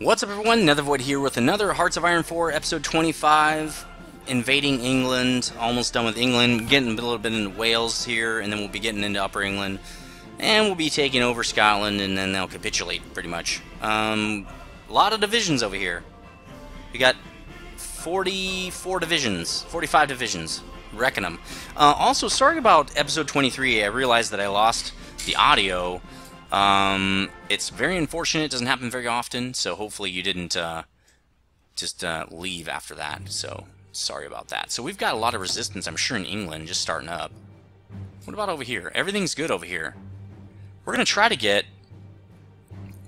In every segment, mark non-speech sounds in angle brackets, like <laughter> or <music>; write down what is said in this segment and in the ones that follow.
What's up everyone, Nethervoid here with another Hearts of Iron 4, episode 25, invading England, almost done with England, getting a little bit into Wales here, and then we'll be getting into Upper England, and we'll be taking over Scotland, and then they'll capitulate, pretty much. Um, a lot of divisions over here. We got 44 divisions, 45 divisions, reckon them. Uh, also, sorry about episode 23, I realized that I lost the audio, um, it's very unfortunate. It doesn't happen very often, so hopefully you didn't uh, just uh, leave after that. So sorry about that. So we've got a lot of resistance, I'm sure, in England, just starting up. What about over here? Everything's good over here. We're going to try to get...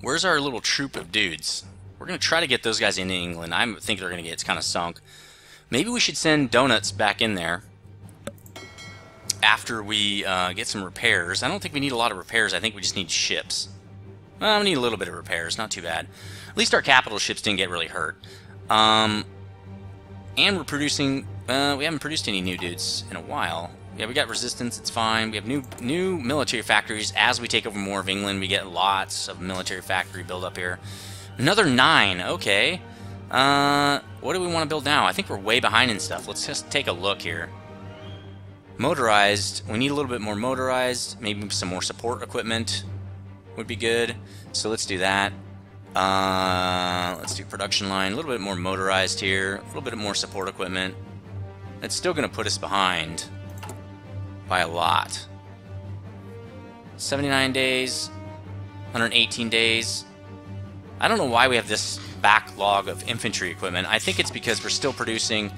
Where's our little troop of dudes? We're going to try to get those guys into England. I think they're going to get kind of sunk. Maybe we should send Donuts back in there after we uh, get some repairs. I don't think we need a lot of repairs. I think we just need ships. Well, we need a little bit of repairs. Not too bad. At least our capital ships didn't get really hurt. Um, and we're producing... Uh, we haven't produced any new dudes in a while. Yeah, we got resistance. It's fine. We have new new military factories. As we take over more of England, we get lots of military factory build up here. Another nine. Okay. Uh, what do we want to build now? I think we're way behind in stuff. Let's just take a look here. Motorized, we need a little bit more motorized, maybe some more support equipment would be good. So let's do that. Uh, let's do production line, a little bit more motorized here, a little bit more support equipment. It's still going to put us behind by a lot. 79 days, 118 days. I don't know why we have this backlog of infantry equipment. I think it's because we're still producing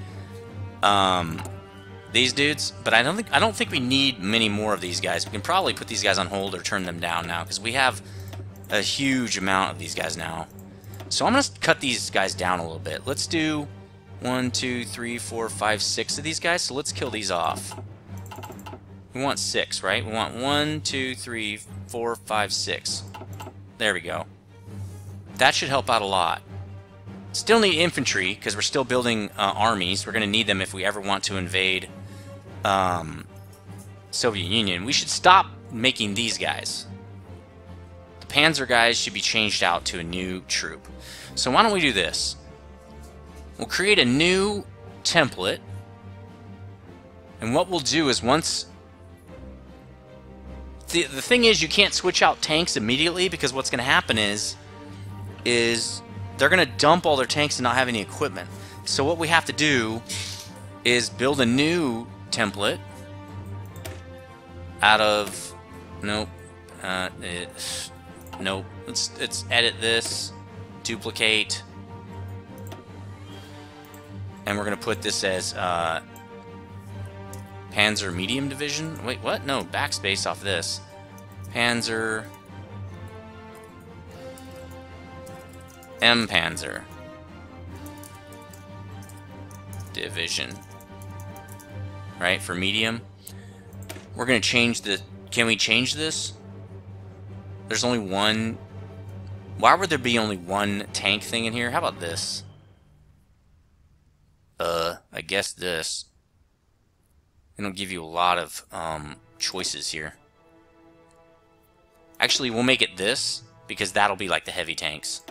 um, these dudes, but I don't think I don't think we need many more of these guys. We can probably put these guys on hold or turn them down now because we have a huge amount of these guys now. So I'm gonna cut these guys down a little bit. Let's do one, two, three, four, five, six of these guys. So let's kill these off. We want six, right? We want one, two, three, four, five, six. There we go. That should help out a lot. Still need infantry, because we're still building uh, armies. We're going to need them if we ever want to invade um, Soviet Union, we should stop making these guys. The Panzer guys should be changed out to a new troop. So why don't we do this? We'll create a new template. And what we'll do is once... The, the thing is, you can't switch out tanks immediately because what's going to happen is... is they're going to dump all their tanks and not have any equipment. So what we have to do is build a new template out of nope uh, it, nope let's let's edit this duplicate and we're gonna put this as uh, Panzer medium division? Wait what? No backspace off this. Panzer M Panzer division right, for medium. We're going to change the... Can we change this? There's only one... Why would there be only one tank thing in here? How about this? Uh, I guess this. It'll give you a lot of um, choices here. Actually, we'll make it this, because that'll be like the heavy tanks.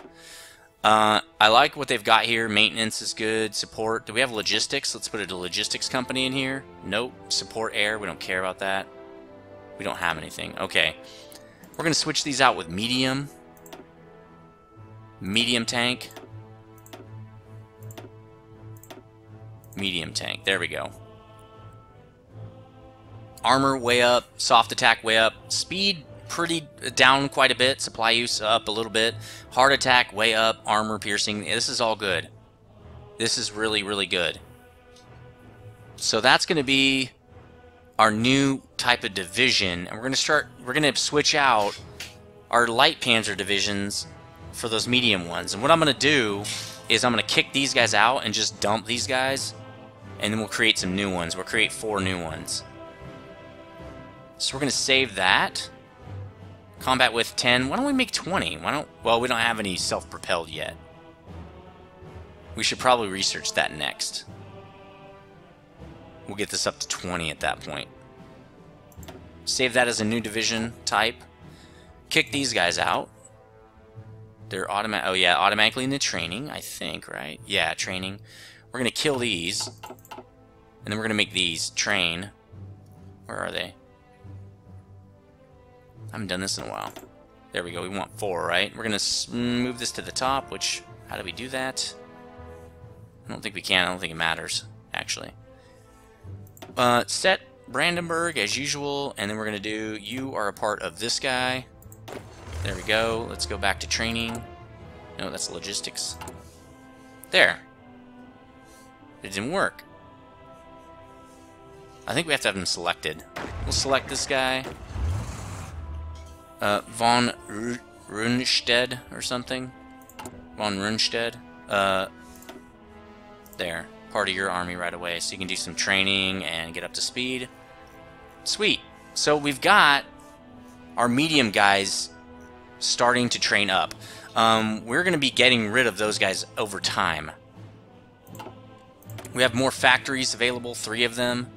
Uh, I like what they've got here. Maintenance is good. Support. Do we have logistics? Let's put a logistics company in here. Nope. Support air. We don't care about that. We don't have anything. Okay. We're going to switch these out with medium. Medium tank. Medium tank. There we go. Armor way up. Soft attack way up. Speed pretty down quite a bit. Supply use up a little bit. Hard attack way up. Armor piercing. This is all good. This is really, really good. So that's going to be our new type of division. And we're going to start, we're going to switch out our light panzer divisions for those medium ones. And what I'm going to do is I'm going to kick these guys out and just dump these guys. And then we'll create some new ones. We'll create four new ones. So we're going to save that. Combat with 10. Why don't we make 20? Why don't... Well, we don't have any self-propelled yet. We should probably research that next. We'll get this up to 20 at that point. Save that as a new division type. Kick these guys out. They're automatic. Oh yeah, automatically in the training, I think, right? Yeah, training. We're gonna kill these, and then we're gonna make these train. Where are they? I haven't done this in a while. There we go. We want four, right? We're gonna move this to the top. Which, how do we do that? I don't think we can. I don't think it matters, actually. Uh, set Brandenburg as usual, and then we're gonna do. You are a part of this guy. There we go. Let's go back to training. No, that's logistics. There. It didn't work. I think we have to have them selected. We'll select this guy. Uh, von Rundstedt or something. Von Rundstedt. Uh, there. Part of your army right away. So you can do some training and get up to speed. Sweet. So we've got our medium guys starting to train up. Um, we're going to be getting rid of those guys over time. We have more factories available, three of them.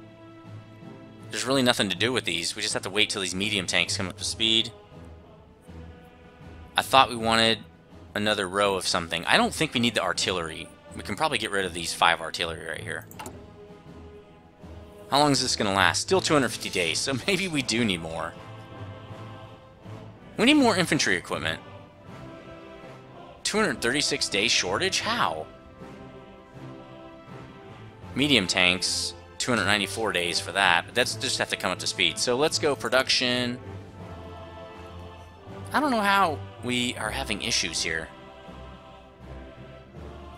There's really nothing to do with these. We just have to wait till these medium tanks come up to speed. I thought we wanted another row of something. I don't think we need the artillery. We can probably get rid of these five artillery right here. How long is this going to last? Still 250 days, so <laughs> maybe we do need more. We need more infantry equipment. 236 day shortage? How? Medium tanks, 294 days for that, but that's just have to come up to speed. So let's go production. I don't know how we are having issues here.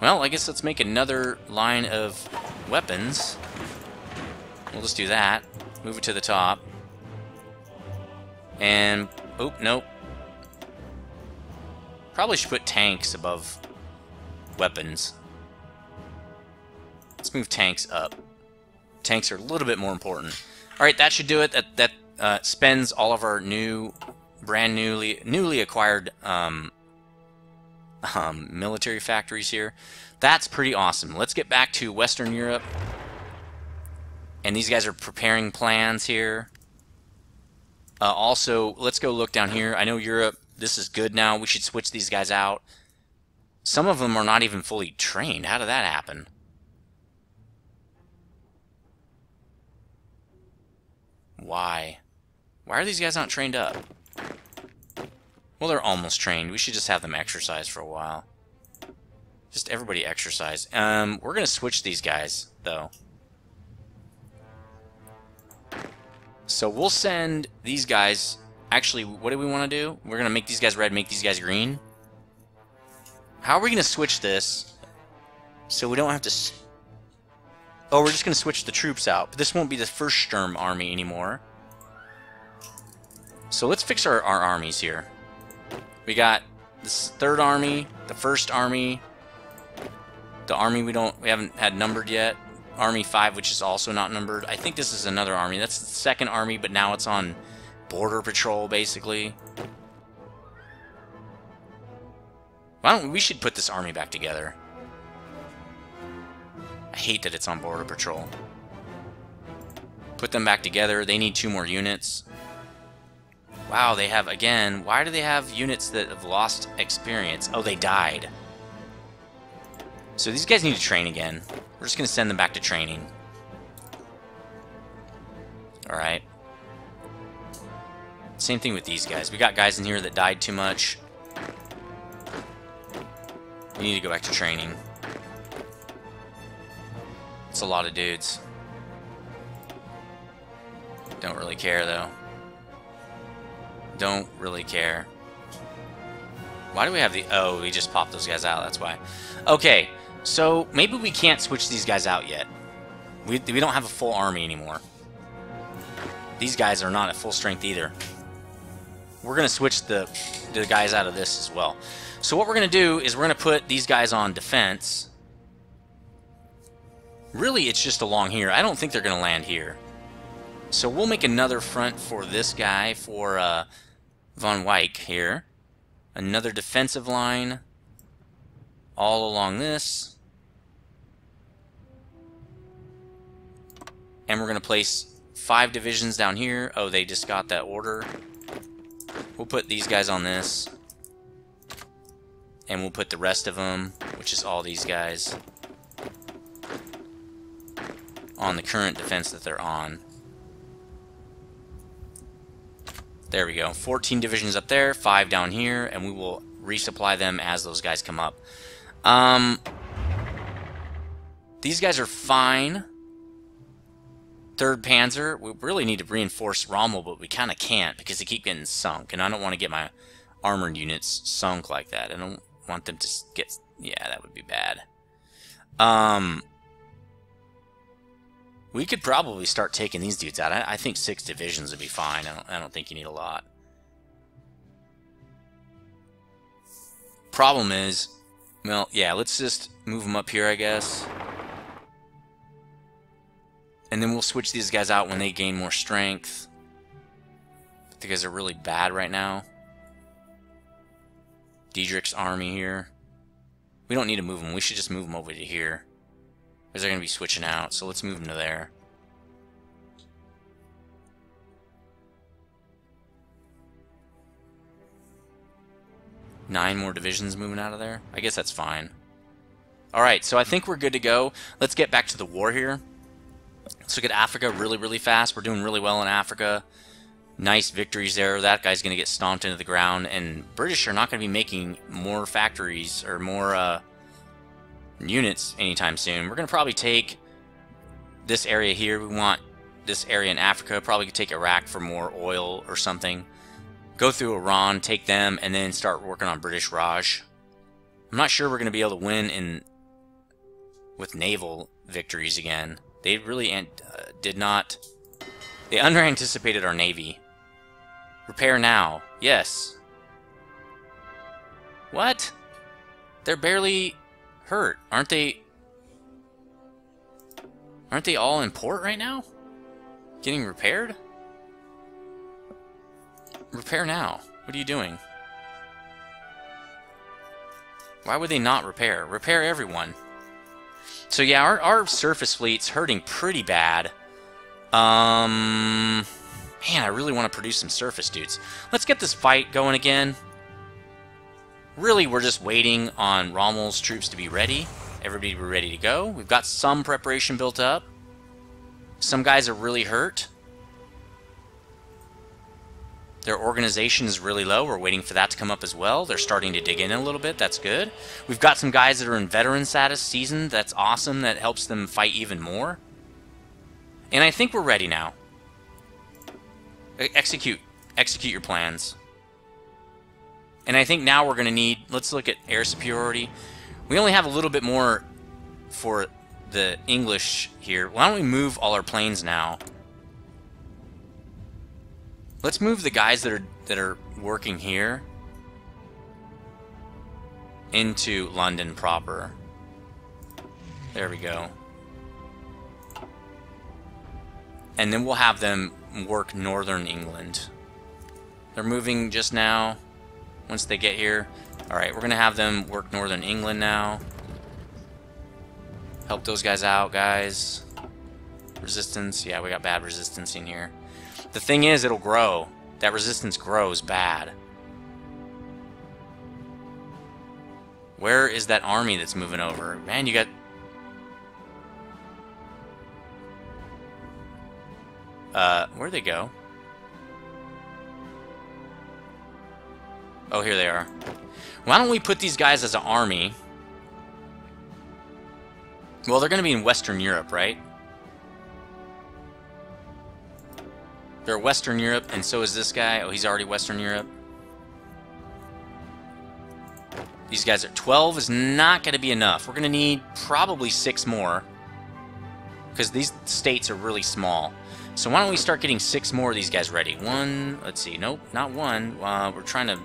Well, I guess let's make another line of weapons. We'll just do that. Move it to the top. And Oh, nope. Probably should put tanks above weapons. Let's move tanks up. Tanks are a little bit more important. Alright, that should do it. That, that uh, spends all of our new, brand newly, newly acquired um, um, military factories here. That's pretty awesome. Let's get back to Western Europe. And these guys are preparing plans here. Uh, also, let's go look down here. I know Europe, this is good now. We should switch these guys out. Some of them are not even fully trained. How did that happen? Why? Why are these guys not trained up? Well, they're almost trained. We should just have them exercise for a while. Just everybody exercise. Um, we're going to switch these guys, though. So we'll send these guys... Actually, what do we want to do? We're going to make these guys red, make these guys green. How are we going to switch this so we don't have to... Oh, we're just going to switch the troops out. But this won't be the first Sturm army anymore. So let's fix our, our armies here. We got this third army, the first army, the army we don't we haven't had numbered yet, Army 5, which is also not numbered. I think this is another army. That's the second army, but now it's on border patrol, basically. Why don't we should put this army back together. I hate that it's on border patrol. Put them back together. They need two more units. Wow, they have, again, why do they have units that have lost experience? Oh, they died. So these guys need to train again. We're just going to send them back to training. Alright. Same thing with these guys. We got guys in here that died too much. We need to go back to training. It's a lot of dudes. Don't really care, though. Don't really care. Why do we have the... Oh, we just popped those guys out, that's why. Okay, so, maybe we can't switch these guys out yet. We, we don't have a full army anymore. These guys are not at full strength either. We're going to switch the, the guys out of this as well. So what we're going to do is we're going to put these guys on defense. Really, it's just along here. I don't think they're going to land here. So we'll make another front for this guy, for uh, Von Wyk here. Another defensive line all along this. And we're going to place five divisions down here. Oh, they just got that order. We'll put these guys on this. And we'll put the rest of them, which is all these guys, on the current defense that they're on. There we go. 14 divisions up there, 5 down here, and we will resupply them as those guys come up. Um, these guys are fine. Third Panzer, we really need to reinforce Rommel, but we kind of can't because they keep getting sunk, and I don't want to get my armored units sunk like that. I don't want them to get... Yeah, that would be bad. Um, we could probably start taking these dudes out. I, I think six divisions would be fine. I don't, I don't think you need a lot. Problem is, well, yeah, let's just move them up here, I guess. And then we'll switch these guys out when they gain more strength. Because guys are really bad right now. Dietrich's army here. We don't need to move them. We should just move them over to here. Because they're going to be switching out. So let's move them to there. Nine more divisions moving out of there. I guess that's fine. Alright, so I think we're good to go. Let's get back to the war here. Let's look at Africa really, really fast. We're doing really well in Africa. Nice victories there. That guy's going to get stomped into the ground. And British are not going to be making more factories or more uh, units anytime soon. We're going to probably take this area here. We want this area in Africa. Probably take Iraq for more oil or something. Go through Iran, take them, and then start working on British Raj. I'm not sure we're going to be able to win in with naval victories again. They really uh, did not... They under-anticipated our navy. Repair now. Yes. What? They're barely hurt. Aren't they... Aren't they all in port right now? Getting repaired? Repair now. What are you doing? Why would they not repair? Repair everyone. So yeah, our, our surface fleet's hurting pretty bad. Um, man, I really want to produce some surface dudes. Let's get this fight going again. Really, we're just waiting on Rommel's troops to be ready. Everybody be ready to go. We've got some preparation built up. Some guys are really hurt. Their organization is really low. We're waiting for that to come up as well. They're starting to dig in a little bit. That's good. We've got some guys that are in veteran status seasoned. That's awesome. That helps them fight even more. And I think we're ready now. Execute. Execute your plans. And I think now we're going to need... Let's look at air superiority. We only have a little bit more for the English here. Why don't we move all our planes now? Let's move the guys that are that are working here into London proper. There we go. And then we'll have them work northern England. They're moving just now. Once they get here. Alright, we're going to have them work northern England now. Help those guys out, guys. Resistance. Yeah, we got bad resistance in here. The thing is, it'll grow. That resistance grows bad. Where is that army that's moving over? Man, you got... Uh, where'd they go? Oh, here they are. Why don't we put these guys as an army? Well, they're going to be in Western Europe, right? They're Western Europe, and so is this guy. Oh, he's already Western Europe. These guys are 12 is not going to be enough. We're going to need probably six more. Because these states are really small. So why don't we start getting six more of these guys ready? One, let's see, nope, not one. Uh, we're trying to...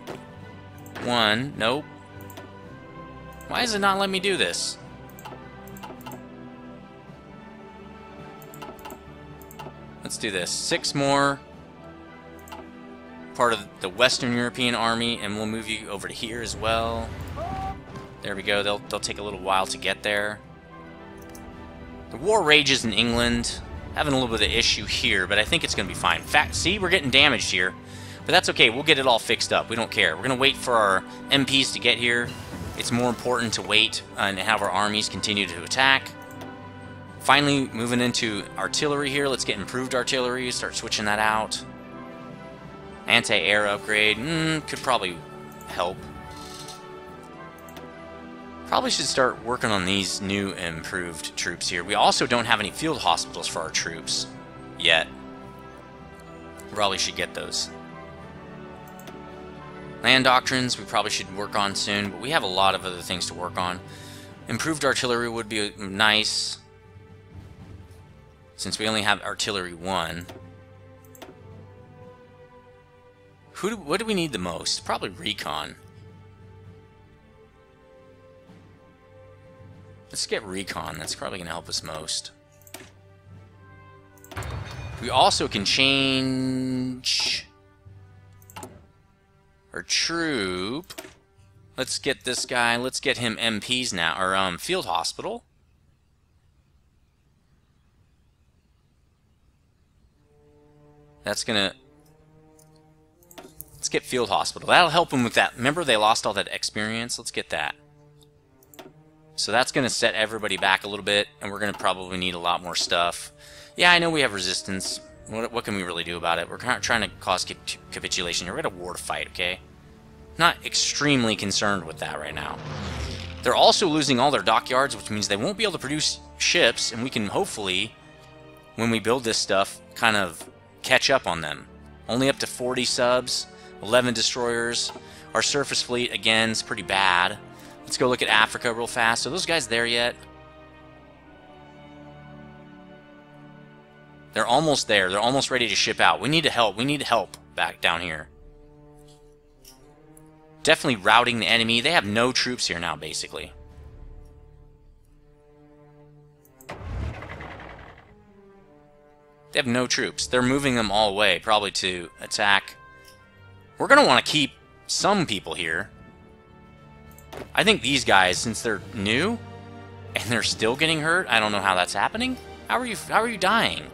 One, nope. Why is it not letting me do this? Let's do this. Six more. Part of the Western European Army, and we'll move you over to here as well. There we go. They'll, they'll take a little while to get there. The war rages in England. Having a little bit of issue here, but I think it's going to be fine. In fact, see, we're getting damaged here. But that's okay. We'll get it all fixed up. We don't care. We're going to wait for our MPs to get here. it's more important to wait and have our armies continue to attack. Finally, moving into artillery here. Let's get improved artillery. Start switching that out. Anti-air upgrade. Mm, could probably help. Probably should start working on these new improved troops here. We also don't have any field hospitals for our troops yet. Probably should get those. Land doctrines we probably should work on soon, but we have a lot of other things to work on. Improved artillery would be nice, since we only have artillery 1. Who do, what do we need the most? Probably recon. Let's get recon. That's probably going to help us most. We also can change our troop. Let's get this guy. Let's get him MPs now, or um, field hospital. That's gonna. Let's get field hospital. That'll help him with that. Remember, they lost all that experience. Let's get that. So that's to set everybody back a little bit, and we're to probably need a lot more stuff. Yeah, I know we have resistance. What, what can we really do about it? We're trying to cause capitulation. We're at a war to fight, okay? Not extremely concerned with that right now. They're also losing all their dockyards, which means they won't be able to produce ships, and we can hopefully, when we build this stuff, kind of catch up on them. Only up to 40 subs, 11 destroyers. Our surface fleet, again, is pretty bad. Let's go look at Africa real fast. Are those guys there yet? They're almost there. They're almost ready to ship out. We need to help. We need help back down here. Definitely routing the enemy. They have no troops here now, basically. They have no troops. They're moving them all away, probably to attack. We're going to want to keep some people here. I think these guys, since they're new and they're still getting hurt, I don't know how that's happening. How are you how are you dying?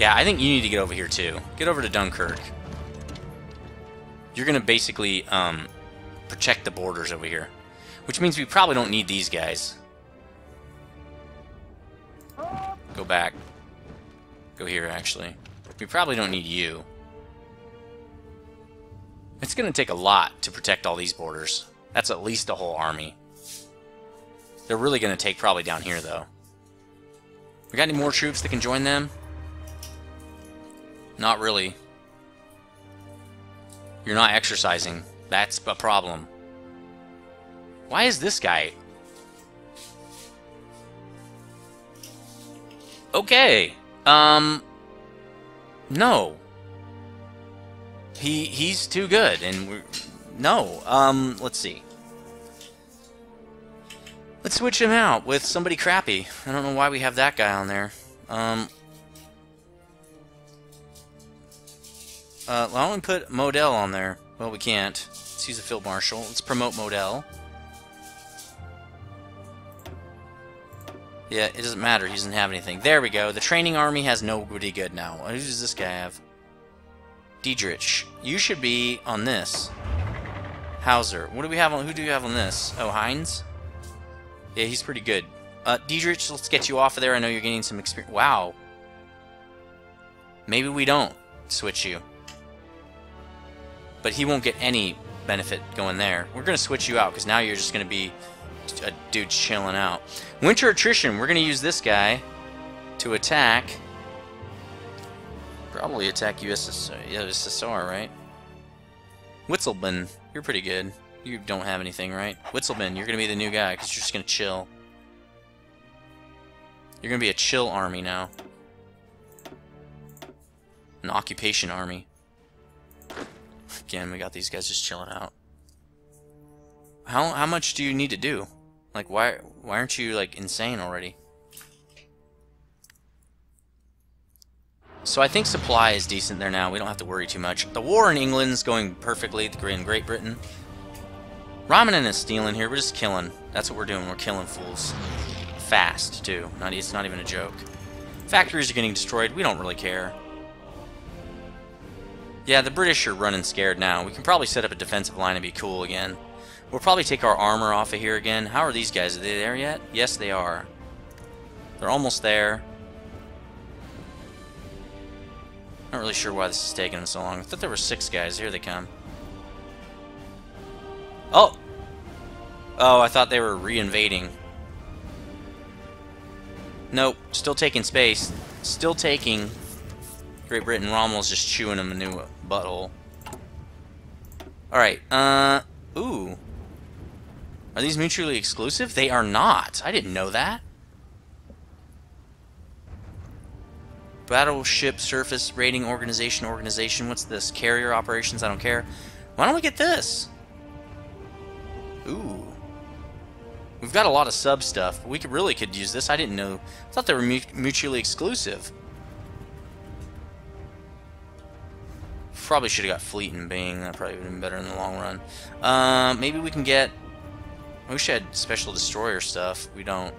Yeah, I think you need to get over here too. Get over to Dunkirk. You're going to basically um, protect the borders over here. Which means we probably don't need these guys. Go back. Go here, actually. We probably don't need you. It's going to take a lot to protect all these borders. That's at least a whole army. They're really going to take probably down here, though. We got any more troops that can join them? Not really. You're not exercising. That's a problem. Why is this guy... Okay. Um... No. He he's too good, and we're no. Um, let's see. Let's switch him out with somebody crappy. I don't know why we have that guy on there. Um. Uh, why don't we put Model on there? Well, we can't. Let's use a field marshal. Let's promote Model. Yeah, it doesn't matter. He doesn't have anything. There we go. The training army has nobody good now. Who does this guy have? Dietrich, you should be on this. Hausser. What do we have on, who do you have on this? Oh, Heinz? Yeah, he's pretty good. Uh, Dietrich, let's get you off of there. I know you're getting some experience. Wow. Maybe we don't switch you. But he won't get any benefit going there. We're going to switch you out because now you're just going to be a dude chilling out. Winter attrition. We're going to use this guy to attack Probably attack USSR, USSR right? Witzleben, you're pretty good. You don't have anything, right? Witzleben, you're going to be the new guy because you're just going to chill. You're going to be a chill army now. An occupation army. Again, we got these guys just chilling out. How how much do you need to do? Like why why aren't you like insane already? So I think supply is decent there now. We don't have to worry too much. The war in England's going perfectly in Great Britain. Ramanan is stealing here. We're just killing. That's what we're doing. We're killing fools. Fast, too. Not, it's not even a joke. Factories are getting destroyed. We don't really care. Yeah, the British are running scared now. We can probably set up a defensive line and be cool again. We'll probably take our armor off of here again. How are these guys? Are they there yet? Yes, they are. They're almost there. Not really sure why this is taking so long. I thought there were six guys. Here they come. Oh! Oh, I thought they were re-invading. Nope. Still taking space. Still taking. Great Britain. Rommel's just chewing him a new butthole. Alright, uh... Ooh. Are these mutually exclusive? They are not. I didn't know that. Battleship Surface Rating Organization Organization. What's this? Carrier Operations? I don't care. Why don't we get this? Ooh. We've got a lot of sub stuff. We could really could use this. I didn't know. I thought they were mu mutually exclusive. Probably should have got Fleet in Being. That probably would have been better in the long run. Uh, maybe we can get... I wish I had special destroyer stuff. We don't.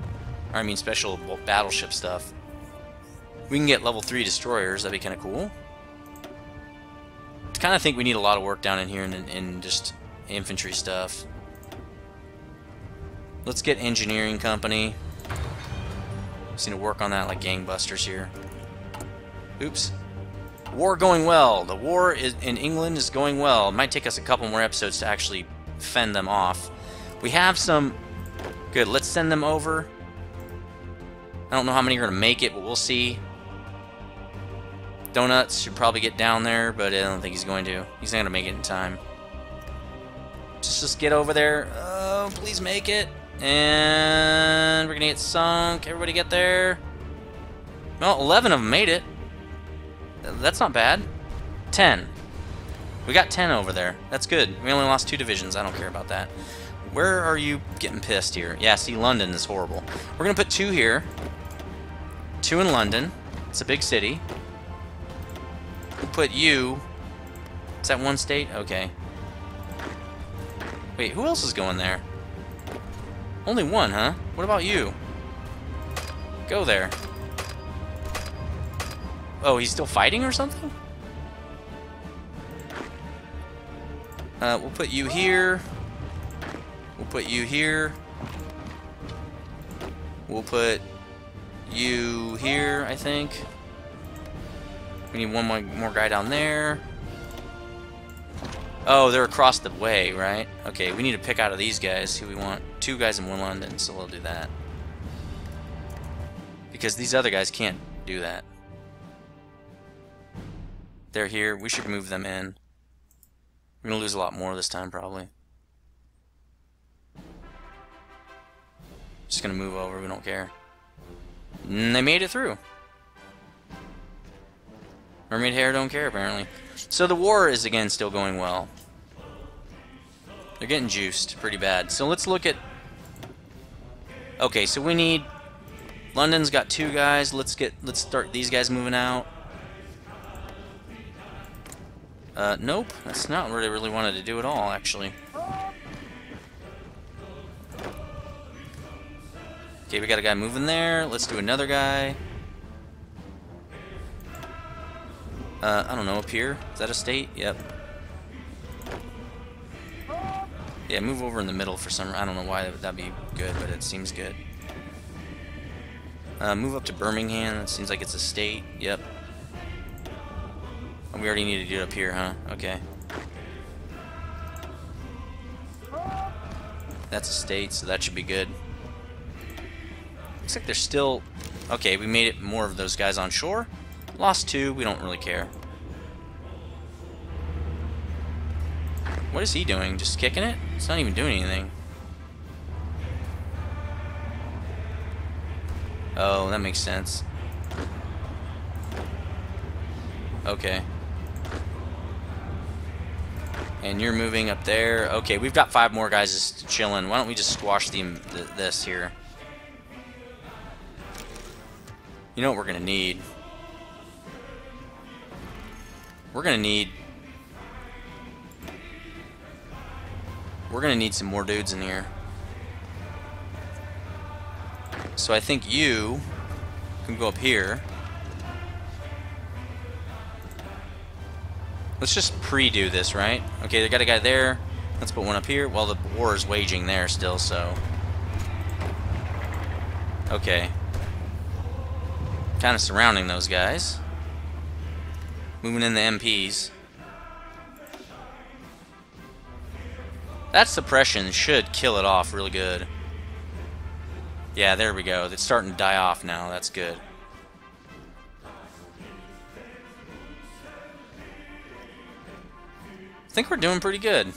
Or, I mean special battleship stuff. We can get level 3 destroyers. That'd be kind of cool. I kind of think we need a lot of work down in here in, in just infantry stuff. Let's get engineering company. Just need to work on that like gangbusters here. Oops. War going well. The war is, in England is going well. It might take us a couple more episodes to actually fend them off. We have some... Good, let's send them over. I don't know how many are going to make it, but we'll see. Donuts should probably get down there, but I don't think he's going to. He's not going to make it in time. Just, just get over there. Oh, please make it. And we're going to get sunk. Everybody get there. Well, 11 of them made it. That's not bad. 10. We got 10 over there. That's good. We only lost two divisions. I don't care about that. Where are you getting pissed here? Yeah, see, London is horrible. We're going to put two here. Two in London. It's a big city. We'll put you... Is that one state? Okay. Wait, who else is going there? Only one, huh? What about you? Go there. Oh, he's still fighting or something? Uh, we'll put you here. We'll put you here. We'll put you here, I think. We need one more, more guy down there. Oh, they're across the way, right? Okay, we need to pick out of these guys who we want. Two guys in one London, so we'll do that. Because these other guys can't do that. They're here. We should move them in. We're going to lose a lot more this time, probably. Just going to move over. We don't care. And they made it through. Mermaid hair don't care, apparently. So the war is, again, still going well. They're getting juiced pretty bad. So let's look at... Okay, so we need... London's got two guys. Let's get... Let's start these guys moving out. Uh, nope. That's not what I really wanted to do at all, actually. Okay, we got a guy moving there. Let's do another guy. Uh, I don't know, up here? Is that a state? Yep. Yeah, move over in the middle for some... I don't know why that would be good, but it seems good. Uh, move up to Birmingham. That seems like it's a state. Yep. We already need to do it up here, huh? Okay. That's a state, so that should be good. Looks like there's still... Okay, we made it more of those guys on shore. Lost two, we don't really care. What is he doing? Just kicking it? It's not even doing anything. Oh, that makes sense. Okay. And you're moving up there. Okay, we've got five more guys just chilling. Why don't we just squash the, this here? You know what we're going to need? We're going to need... We're going to need some more dudes in here. So I think you can go up here. Let's just pre-do this, right? Okay, they got a guy there. Let's put one up here. Well, the war is waging there still, so... Okay. Kind of surrounding those guys. Moving in the MPs. That suppression should kill it off really good. Yeah, there we go. It's starting to die off now. That's good. I think we're doing pretty good.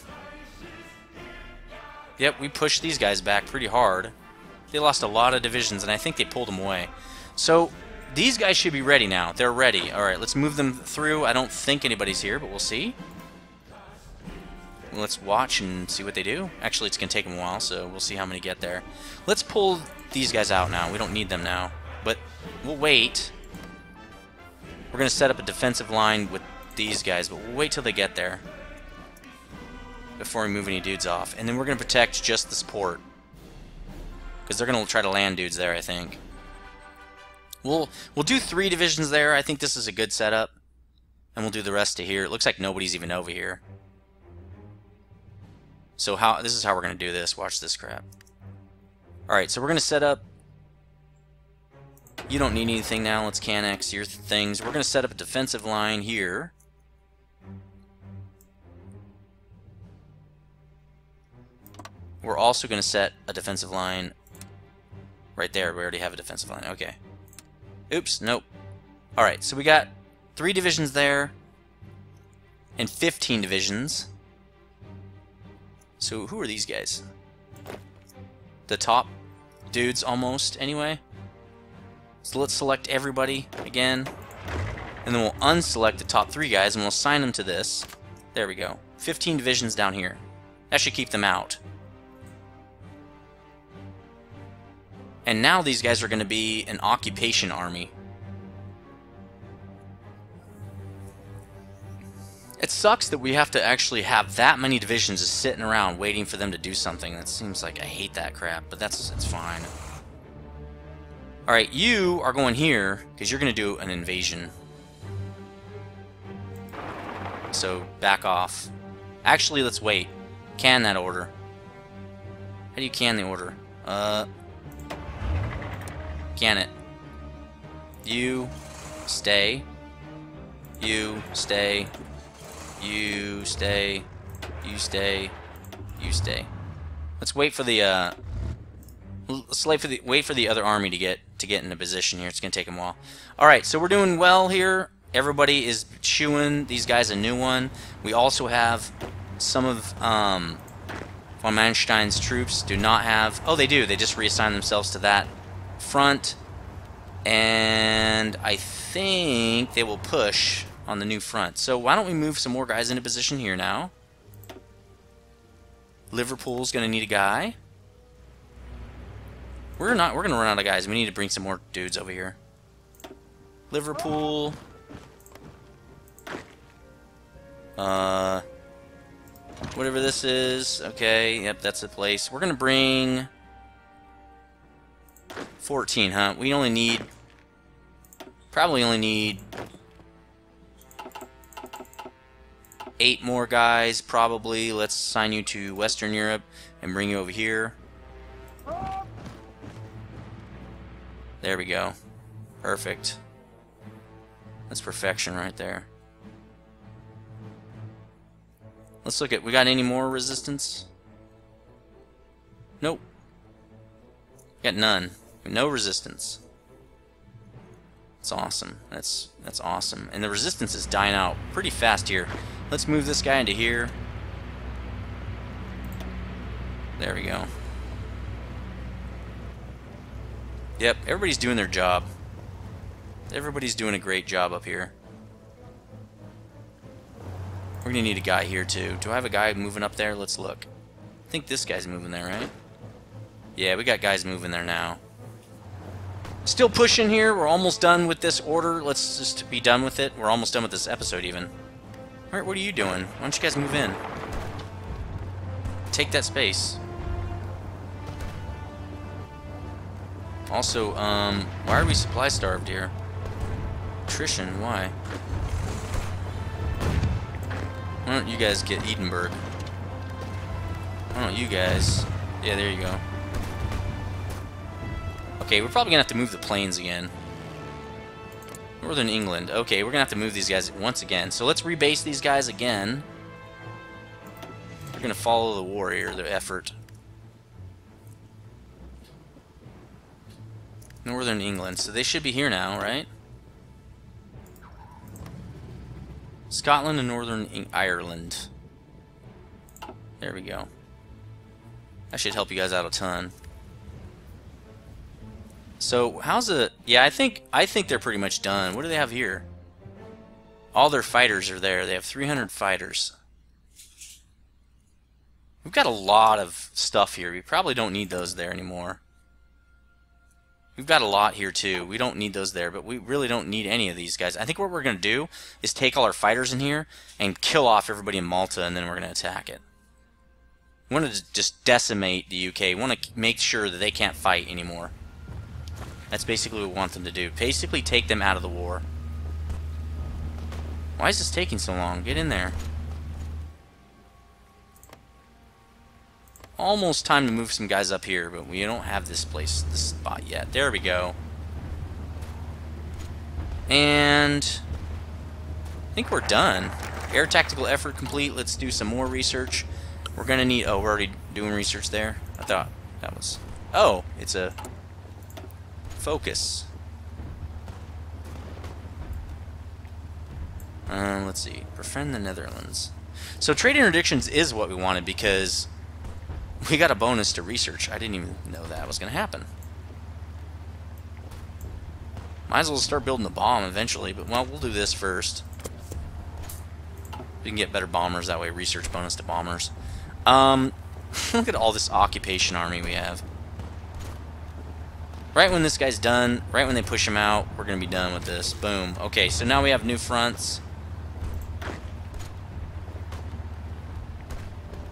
Yep, we pushed these guys back pretty hard. They lost a lot of divisions, and I think they pulled them away. So, these guys should be ready now. They're ready. Alright, let's move them through. I don't think anybody's here, but we'll see. Let's watch and see what they do. Actually, it's going to take them a while, so we'll see how many get there. Let's pull these guys out now. We don't need them now. But we'll wait. We're going to set up a defensive line with these guys, but we'll wait till they get there before we move any dudes off. And then we're going to protect just this port. Because they're going to try to land dudes there, I think. We'll, we'll do three divisions there. I think this is a good setup. And we'll do the rest to here. It looks like nobody's even over here. So how this is how we're going to do this. Watch this crap. Alright, so we're going to set up... You don't need anything now. Let's Cannex your things. We're going to set up a defensive line here. We're also going to set a defensive line right there. We already have a defensive line. Okay. Oops, nope. Alright, so we got three divisions there and 15 divisions. So who are these guys? The top dudes almost, anyway. So let's select everybody again. And then we'll unselect the top three guys and we'll assign them to this. There we go. 15 divisions down here. That should keep them out. And now these guys are going to be an occupation army. It sucks that we have to actually have that many divisions just sitting around waiting for them to do something. That seems like I hate that crap, but that's it's fine. Alright, you are going here, because you're going to do an invasion. So, back off. Actually, let's wait. Can that order. How do you can the order? Uh, can it. You stay. You stay. You stay. You stay. You stay. Let's wait for the uh let's wait for the wait for the other army to get to get in a position here. It's gonna take them a while. Alright, so we're doing well here. Everybody is chewing these guys a new one. We also have some of um von Manstein's troops do not have oh they do, they just reassign themselves to that front, and I think they will push on the new front. So why don't we move some more guys into position here now? Liverpool's going to need a guy. We're not. We're going to run out of guys. We need to bring some more dudes over here. Liverpool. Uh, whatever this is. Okay. Yep, that's the place. We're going to bring 14, huh? We only need... Probably only need... Eight more guys, probably. Let's sign you to Western Europe and bring you over here. There we go. Perfect. That's perfection right there. Let's look at... We got any more resistance? Nope. Got none. No resistance. That's awesome. That's that's awesome. And the resistance is dying out pretty fast here. Let's move this guy into here. There we go. Yep, everybody's doing their job. Everybody's doing a great job up here. We're to need a guy here, too. Do I have a guy moving up there? Let's look. I think this guy's moving there, right? Yeah, we got guys moving there now. Still pushing here. We're almost done with this order. Let's just be done with it. We're almost done with this episode, even. Alright, what are you doing? Why don't you guys move in? Take that space. Also, um, why are we supply starved here? Attrition, why? Why don't you guys get Edinburgh? Why don't you guys... Yeah, there you go. Okay, we're probably going to have to move the planes again. Northern England. Okay, we're going to have to move these guys once again. So let's rebase these guys again. We're going to follow the warrior, the effort. Northern England. So they should be here now, right? Scotland and Northern Ireland. There we go. That should help you guys out a ton. So how's the? Yeah, I think I think they're pretty much done. What do they have here? All their fighters are there. They have 300 fighters. We've got a lot of stuff here. We probably don't need those there anymore. We've got a lot here too. We don't need those there, but we really don't need any of these guys. I think what we're going to do is take all our fighters in here and kill off everybody in Malta, and then we're going to attack it. We want to just decimate the UK. We want to make sure that they can't fight anymore. That's basically what we want them to do. Basically take them out of the war. Why is this taking so long? Get in there. Almost time to move some guys up here, but we don't have this place, this spot yet. There we go. And I think we're done. Air tactical effort complete. Let's do some more research. We're gonna need. Oh, we're already doing research there. I thought that was. Oh, it's a Focus. Uh, let's see. Befriend the Netherlands. So trade interdictions is what we wanted because we got a bonus to research. I didn't even know that was going to happen. Might as well start building the bomb eventually, but well, we'll do this first. We can get better bombers that way. Research bonus to bombers. Um, <laughs> look at all this occupation army we have. Right when this guy's done, right when they push him out, we're going to be done with this. Boom. Okay, so now we have new fronts.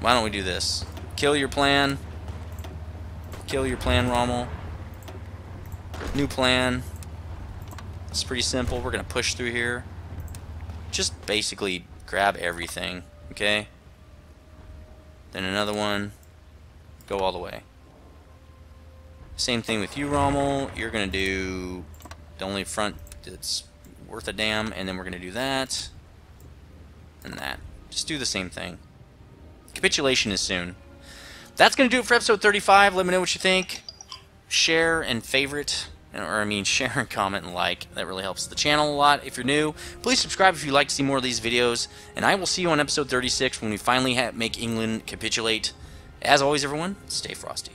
Why don't we do this? Kill your plan. Kill your plan, Rommel. New plan. It's pretty simple. We're going to push through here. Just basically grab everything, okay? Then another one. Go all the way. Same thing with you, Rommel. You're going to do the only front that's worth a damn, and then we're going to do that and that. Just do the same thing. Capitulation is soon. That's going to do it for episode 35. Let me know what you think. Share and favorite, or I mean <laughs> share and comment and like. That really helps the channel a lot. If you're new, please subscribe if you'd like to see more of these videos. And I will see you on episode 36 when we finally make England capitulate. As always, everyone, stay frosty.